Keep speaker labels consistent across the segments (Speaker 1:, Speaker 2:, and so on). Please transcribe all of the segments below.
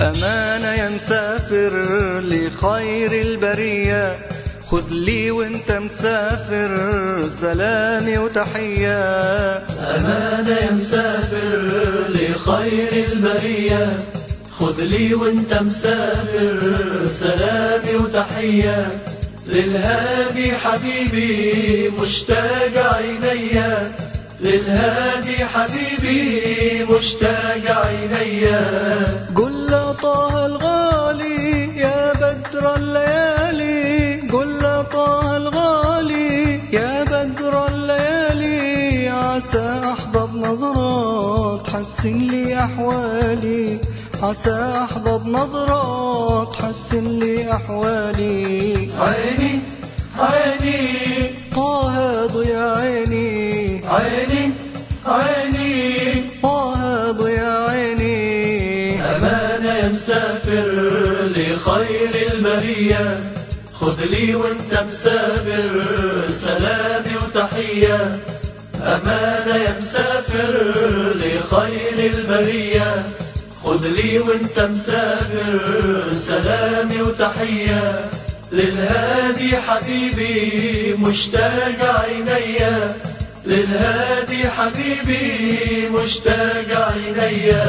Speaker 1: أمانة يا مسافر لخير البرية. خذ لي وانت مسافر سلامي وتحية.
Speaker 2: أمانة يا مسافر لخير البرية. خذ لي وانت مسافر سلامي وتحية. للهادي حبيبي مشتاق عينيا للهادي حبيبي مشتاق عينيا
Speaker 1: طه الغالي يا بدر الليالي قل طه الغالي يا بدر الليالي عسى أحظى بنظرة تحسن لي أحوالي. عسى أحظى بنظرة تحسن لي أحوالي.
Speaker 2: مسافر لخير البرية خذ لي وانت مسافر سلامي وتحية. أمانة يا مسافر لخير البرية خذ لي وانت مسافر سلامي وتحية. للهادي حبيبي مشتاق عينيا للهادي حبيبي مشتاق عينيا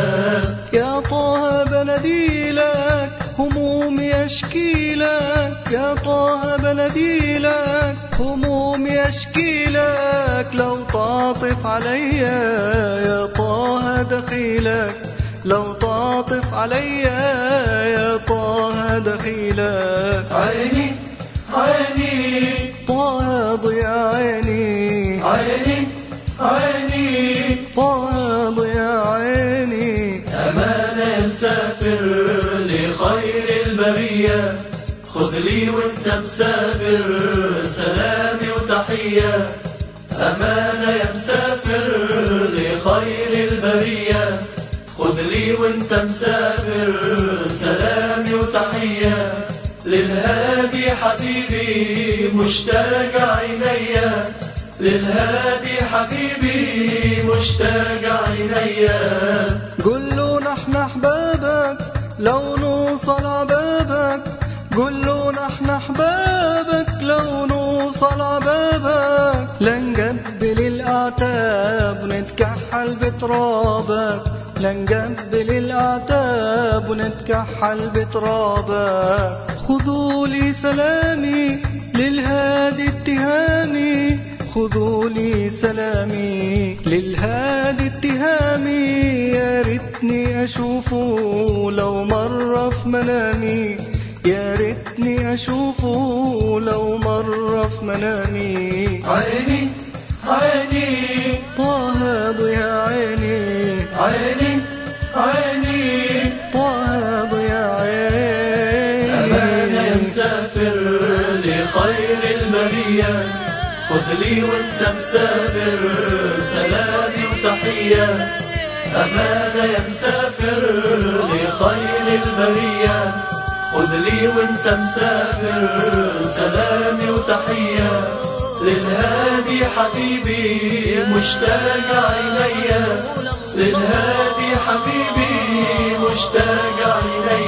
Speaker 1: يا طه بناديلك همومي أشكي لك. يا طه بناديلك همومي أشكي لك. لو تعطف عليا يا طه دخيلك. لو تعطف عليا يا طه دخيلك.
Speaker 2: عيني عيني
Speaker 1: طه ضيا عيني.
Speaker 2: أمانة يا مسافر لخير البرية. خذ لي وانت مسافر سلامي وتحية. أمانة يا مسافر لخير البرية. خذ لي وانت مسافر سلامي وتحية. للهادي حبيبي مشتاق عينيا للهادي حبيبي مشتاق عينيا
Speaker 1: قل له نحن احبابك لو نوصل عبابك قل له نحن احبابك لو نوصل عبابك لنقبل الاعتاب ونتكحل بترابك. لنقبل الاعتاب ونتكحل بترابك. خذوا لي سلامي خذوا لي سلامي للهادي اتهامي يا ريتني أشوفه لو مر في منامي. يا ريتني أشوفه لو مر في منامي.
Speaker 2: عيني عيني.
Speaker 1: طه ضيا عيني.
Speaker 2: عيني عيني.
Speaker 1: طه ضيا
Speaker 2: أمانة يا
Speaker 1: عيني
Speaker 2: مسافر لخير البرية خذ لي وانت مسافر. سلامي وتحية. أمانة يا مسافر. لخير البرية خذ لي وانت مسافر. سلامي وتحية. للهادي حبيبي مشتاق عينيا للهادي حبيبي مشتاق عينيا